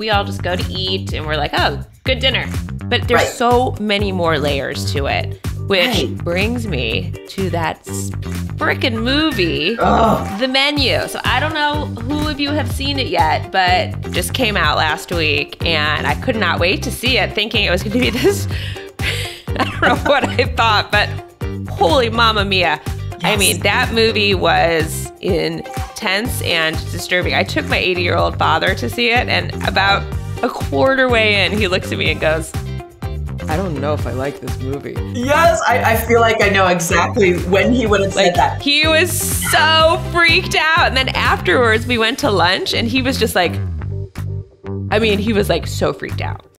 we all just go to eat and we're like, oh, good dinner. But there's right. so many more layers to it, which right. brings me to that freaking movie, Ugh. The Menu. So I don't know who of you have seen it yet, but just came out last week and I could not wait to see it, thinking it was going to be this. I don't know what I thought, but holy mama mia. Yes. I mean, that movie was intense and disturbing. I took my 80 year old father to see it, and about a quarter way in, he looks at me and goes, I don't know if I like this movie. Yes, I, I feel like I know exactly when he would have like, said that. He was so freaked out. And then afterwards, we went to lunch, and he was just like, I mean, he was like so freaked out.